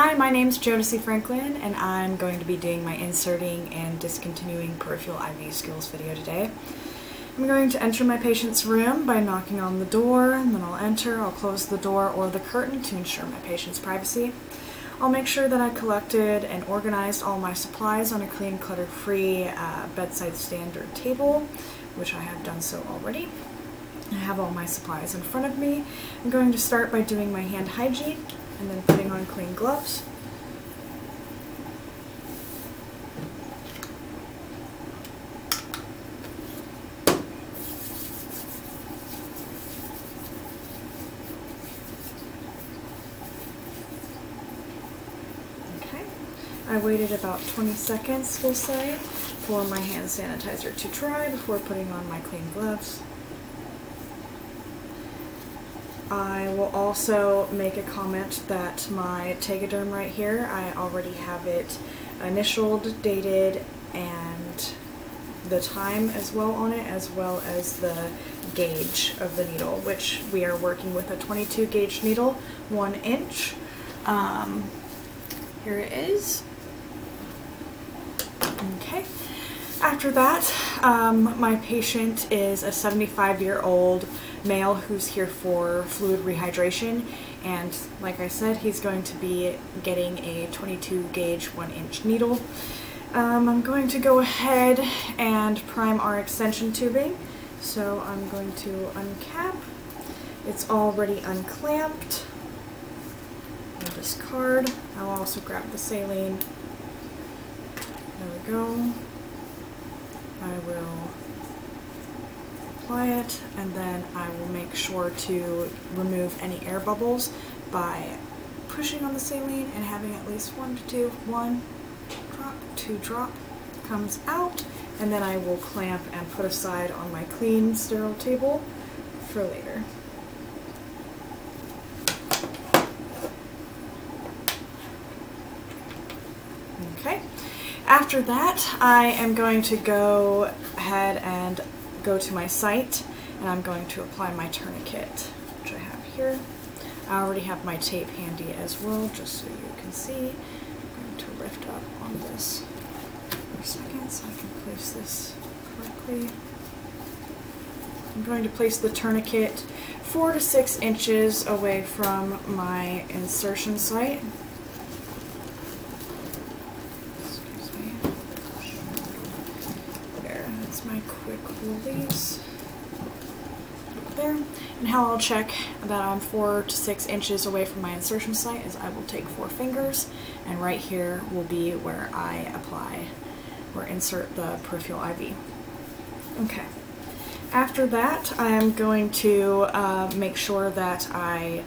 Hi, my name is Jodeci Franklin and I'm going to be doing my inserting and discontinuing peripheral IV skills video today. I'm going to enter my patient's room by knocking on the door, and then I'll enter, I'll close the door or the curtain to ensure my patient's privacy. I'll make sure that I collected and organized all my supplies on a clean, clutter-free uh, bedside standard table, which I have done so already. I have all my supplies in front of me. I'm going to start by doing my hand hygiene and then putting on clean gloves. Okay, I waited about 20 seconds, we'll say, for my hand sanitizer to dry before putting on my clean gloves. I will also make a comment that my Tegaderm right here, I already have it initialed, dated, and the time as well on it, as well as the gauge of the needle, which we are working with a 22 gauge needle, one inch. Um, here it is. Okay. After that, um, my patient is a 75 year old male who's here for fluid rehydration and like I said he's going to be getting a 22 gauge 1 inch needle. Um, I'm going to go ahead and prime our extension tubing so I'm going to uncap. It's already unclamped. I'll discard. I'll also grab the saline. There we go. I will it and then I will make sure to remove any air bubbles by pushing on the saline and having at least one to two, one drop, two drop comes out and then I will clamp and put aside on my clean sterile table for later. Okay, after that I am going to go ahead and go to my site and I'm going to apply my tourniquet, which I have here. I already have my tape handy as well, just so you can see. I'm going to lift up on this for a second so I can place this correctly. I'm going to place the tourniquet four to six inches away from my insertion site. Release there. And how I'll check that I'm four to six inches away from my insertion site is I will take four fingers and right here will be where I apply or insert the peripheral IV. Okay. After that, I am going to uh, make sure that I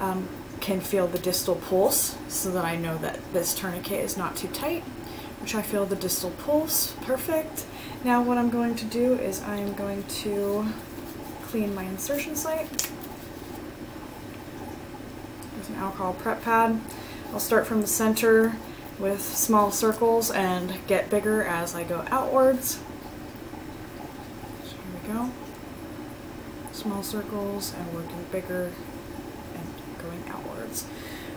um, can feel the distal pulse so that I know that this tourniquet is not too tight, which I feel the distal pulse, perfect. Now what I'm going to do is I'm going to clean my insertion site with an alcohol prep pad. I'll start from the center with small circles and get bigger as I go outwards. So here we go. Small circles and working bigger and going outwards.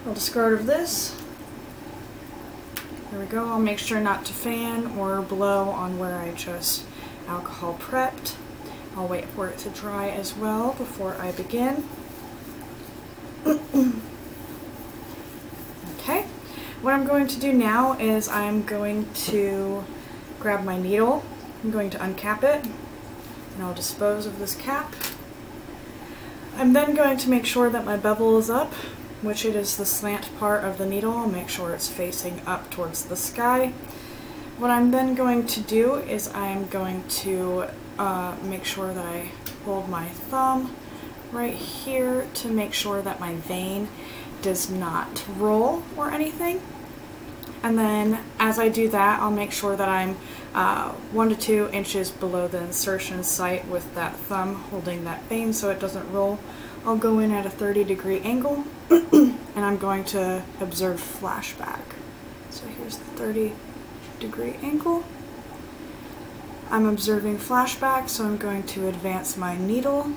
I'll discard of this there we go. I'll make sure not to fan or blow on where I just alcohol prepped. I'll wait for it to dry as well before I begin. okay, what I'm going to do now is I'm going to grab my needle. I'm going to uncap it and I'll dispose of this cap. I'm then going to make sure that my bevel is up which it is the slant part of the needle. I'll make sure it's facing up towards the sky. What I'm then going to do is I'm going to uh, make sure that I hold my thumb right here to make sure that my vein does not roll or anything. And then as I do that, I'll make sure that I'm uh, one to two inches below the insertion site with that thumb holding that vein so it doesn't roll. I'll go in at a 30 degree angle and I'm going to observe flashback. So here's the 30 degree angle. I'm observing flashback, so I'm going to advance my needle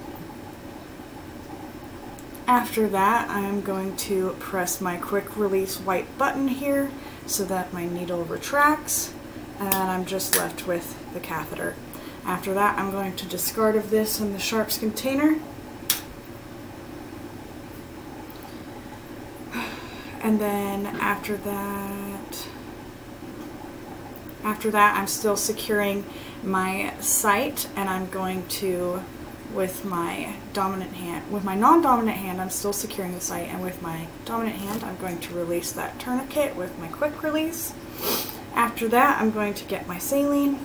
After that, I am going to press my quick release white button here so that my needle retracts and I'm just left with the catheter. After that, I'm going to discard of this in the sharps container. And then after that, after that, I'm still securing my site and I'm going to with my dominant hand, with my non-dominant hand, I'm still securing the site, and with my dominant hand, I'm going to release that tourniquet with my quick release. After that, I'm going to get my saline,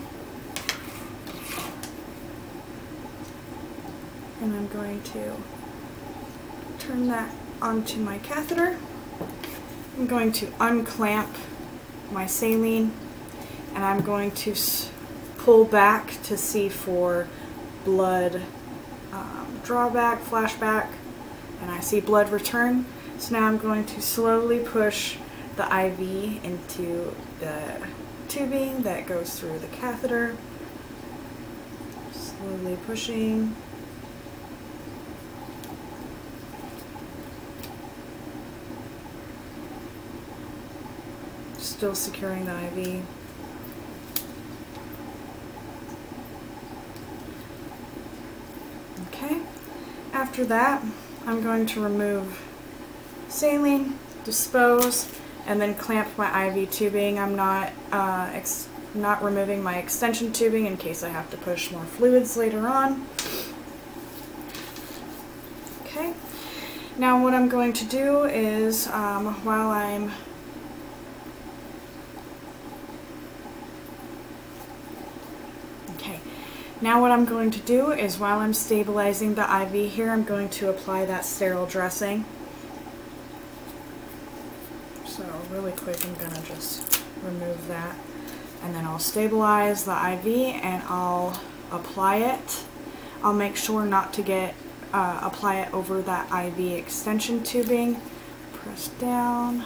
and I'm going to turn that onto my catheter. I'm going to unclamp my saline, and I'm going to pull back to see for blood um, drawback, flashback, and I see blood return. So now I'm going to slowly push the IV into the tubing that goes through the catheter. Slowly pushing. Still securing the IV. Okay, after that, I'm going to remove saline, dispose, and then clamp my IV tubing. I'm not uh, not removing my extension tubing in case I have to push more fluids later on. Okay, now what I'm going to do is um, while I'm Now what I'm going to do is while I'm stabilizing the IV here, I'm going to apply that sterile dressing. So really quick, I'm going to just remove that. And then I'll stabilize the IV and I'll apply it. I'll make sure not to get, uh, apply it over that IV extension tubing. Press down,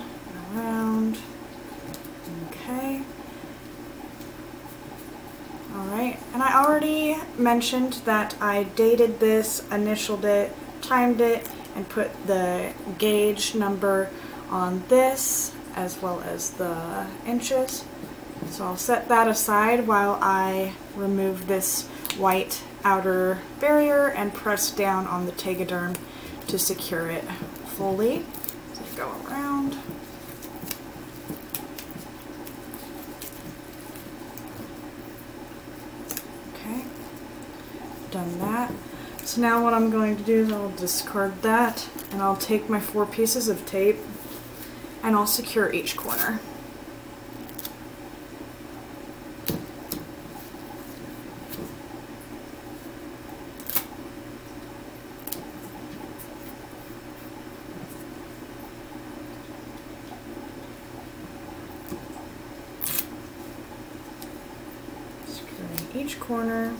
around. Okay. Alright, and I already mentioned that I dated this, initialed it, timed it, and put the gauge number on this as well as the inches. So I'll set that aside while I remove this white outer barrier and press down on the tegaderm to secure it fully. So go around. Done that. So now what I'm going to do is I'll discard that and I'll take my four pieces of tape and I'll secure each corner. Securing each corner.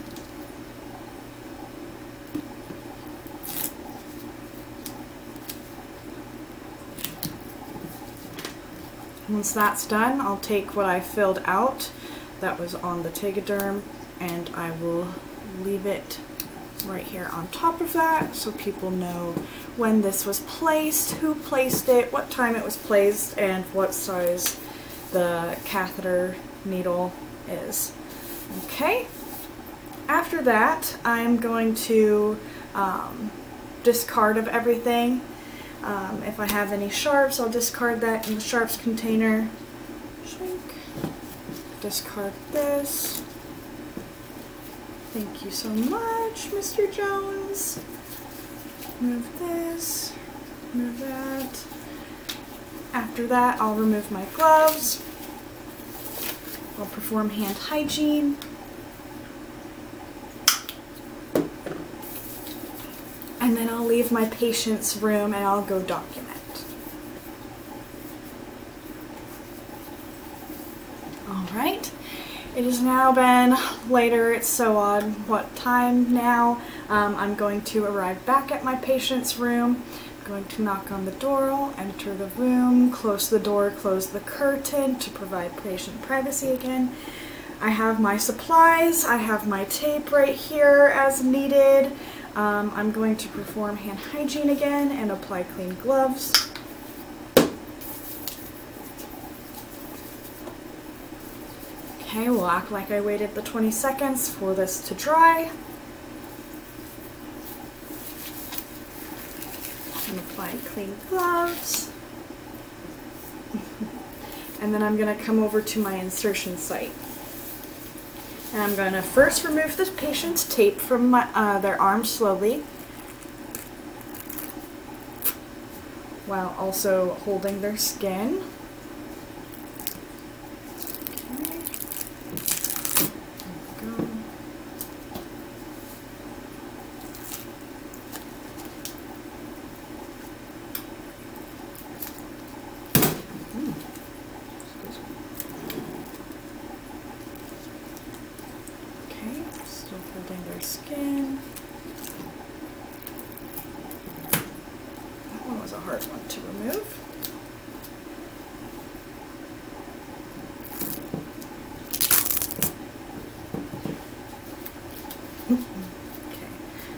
Once that's done, I'll take what I filled out that was on the Tegaderm and I will leave it right here on top of that so people know when this was placed, who placed it, what time it was placed, and what size the catheter needle is. Okay, after that I'm going to um, discard of everything um, if I have any sharps, I'll discard that in the sharps container. Shrink. Discard this. Thank you so much, Mr. Jones. Move this. Move that. After that, I'll remove my gloves. I'll perform hand hygiene. And then I'll leave my patient's room and I'll go document. Alright, it has now been later, it's so odd what time now. Um, I'm going to arrive back at my patient's room. I'm going to knock on the door, enter the room, close the door, close the curtain to provide patient privacy again. I have my supplies, I have my tape right here as needed. Um, I'm going to perform hand hygiene again and apply clean gloves. Okay, we'll act like I waited the 20 seconds for this to dry. And apply clean gloves. and then I'm going to come over to my insertion site. And I'm going to first remove the patient's tape from my, uh, their arm slowly while also holding their skin. their skin. That one was a hard one to remove.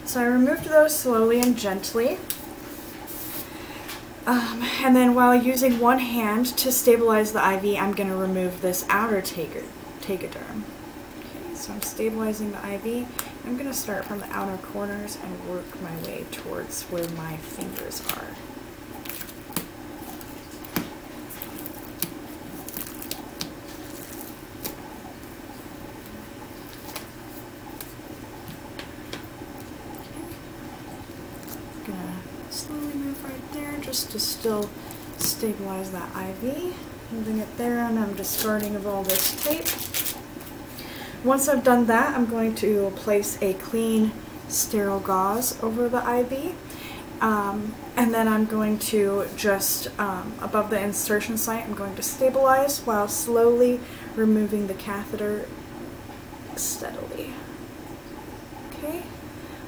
so I removed those slowly and gently. Um, and then while using one hand to stabilize the IV, I'm going to remove this outer tegaderm. Okay, so I'm stabilizing the IV I'm going to start from the outer corners and work my way towards where my fingers are. Gonna slowly move right there just to still stabilize that IV. Moving it there and I'm discarding of all this tape. Once I've done that, I'm going to place a clean sterile gauze over the IV. Um, and then I'm going to just, um, above the insertion site, I'm going to stabilize while slowly removing the catheter steadily. Okay,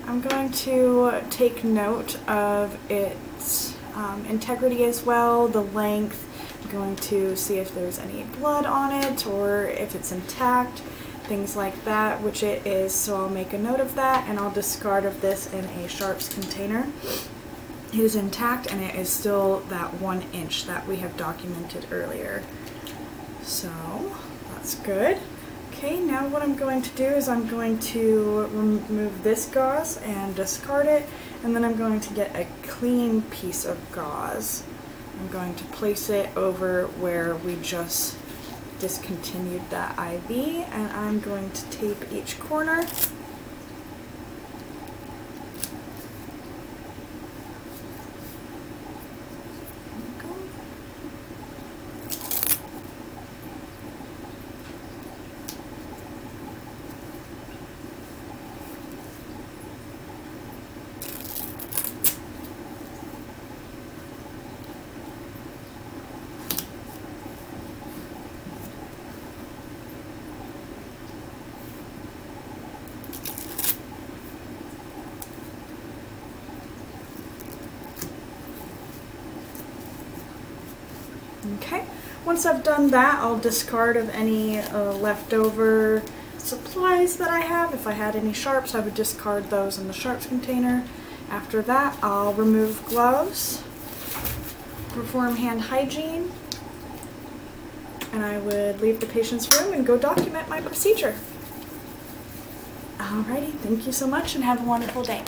I'm going to take note of its um, integrity as well, the length. I'm going to see if there's any blood on it or if it's intact things like that, which it is, so I'll make a note of that and I'll discard of this in a sharps container. It is intact and it is still that one inch that we have documented earlier. So that's good. Okay, now what I'm going to do is I'm going to remove this gauze and discard it, and then I'm going to get a clean piece of gauze. I'm going to place it over where we just discontinued that IV and I'm going to tape each corner Okay, once I've done that, I'll discard of any uh, leftover supplies that I have. If I had any sharps, I would discard those in the sharps container. After that, I'll remove gloves, perform hand hygiene, and I would leave the patient's room and go document my procedure. Alrighty, thank you so much and have a wonderful day.